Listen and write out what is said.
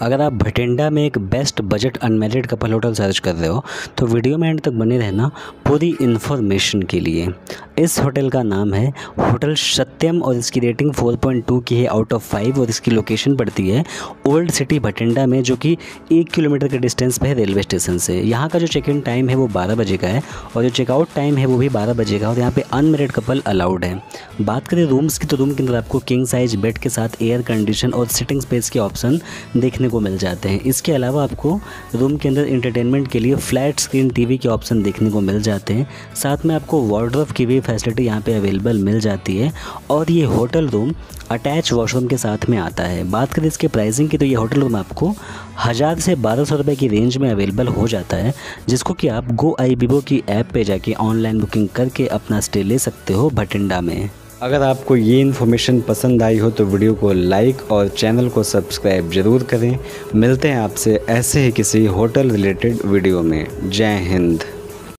अगर आप भटिंडा में एक best budget unmarried couple hotel search कर रहे हो तो वीडियो में एंड तक बने रहना पूरी इन्फॉर्मेशन के लिए। इस होटल का नाम है होटल सत्यम और इसकी रेटिंग 4.2 की है आउट ऑफ़ फाइव और इसकी लोकेशन पड़ती है ओल्ड सिटी भटिंडा में, जो कि एक किलोमीटर के डिस्टेंस पर है रेलवे स्टेशन से। यहाँ का जो चेक इन टाइम है वो बारह बजे का है और जो चेकआउट टाइम है वो भी बारह बजे का और यहाँ पर अनमेरिड कपल अलाउड है। बात करें रूम्स की तो रूम के अंदर आपको किंग साइज़ बेड के साथ एयर कंडीशन और सिटिंग स्पेस के ऑप्शन देखने देखने को मिल जाते हैं। इसके अलावा आपको रूम के अंदर इंटरटेनमेंट के लिए फ्लैट स्क्रीन टीवी के ऑप्शन देखने को मिल जाते हैं। साथ में आपको वार्ड्रोफ की भी फैसिलिटी यहाँ पे अवेलेबल मिल जाती है और ये होटल रूम अटैच वॉशरूम के साथ में आता है। बात करें इसके प्राइसिंग की तो ये होटल रूम आपको हज़ार से बारह सौ रुपये की रेंज में अवेलेबल हो जाता है, जिसको कि आप गो आई की ऐप पे जाके ऑनलाइन बुकिंग करके अपना स्टे ले सकते हो भटिंडा में। अगर आपको ये इन्फॉर्मेशन पसंद आई हो तो वीडियो को लाइक और चैनल को सब्सक्राइब ज़रूर करें। मिलते हैं आपसे ऐसे ही किसी होटल रिलेटेड वीडियो में। जय हिंद।